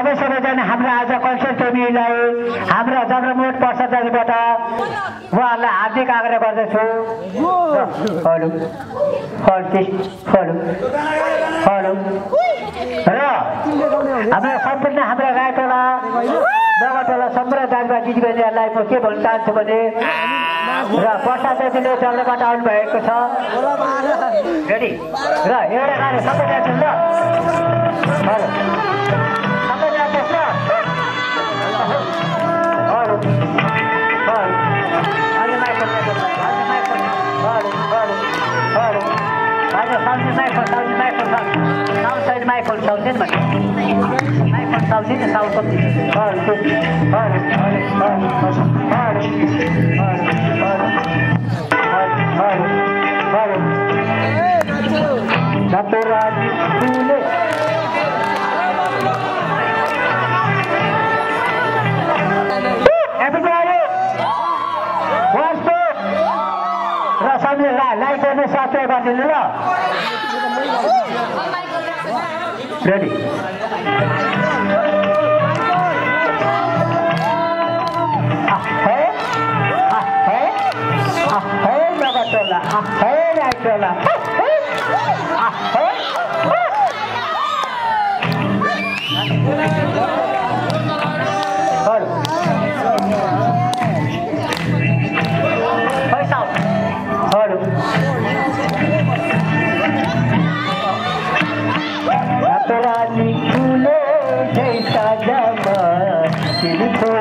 सबै सबैजना हाम्रो आज कन्सर्ट प्रेमीलाई हाम्रो जग्रमोट प्रसादबाट उहाँहरूलाई हार्दिक आग्रह गर्दछु। र हाम्रो सम्पूर्ण हाम्रा रायटोला नगरटोला सम्पूर्ण दाजुभाइ दिदीबहिनीहरूलाई म के भन्न चाहन्छु भने र प्रसाद जग्रबाट आउनुभएको छ। र एउटा गाडी सबै Thousand, Outside my phone. man. This. Bar. र ला लाइक गर्ने सब्सक्राइब गरिदिनु ल रेडी है है है नगरटोला है Raitola Brasil, Chule Jai Sadama Sir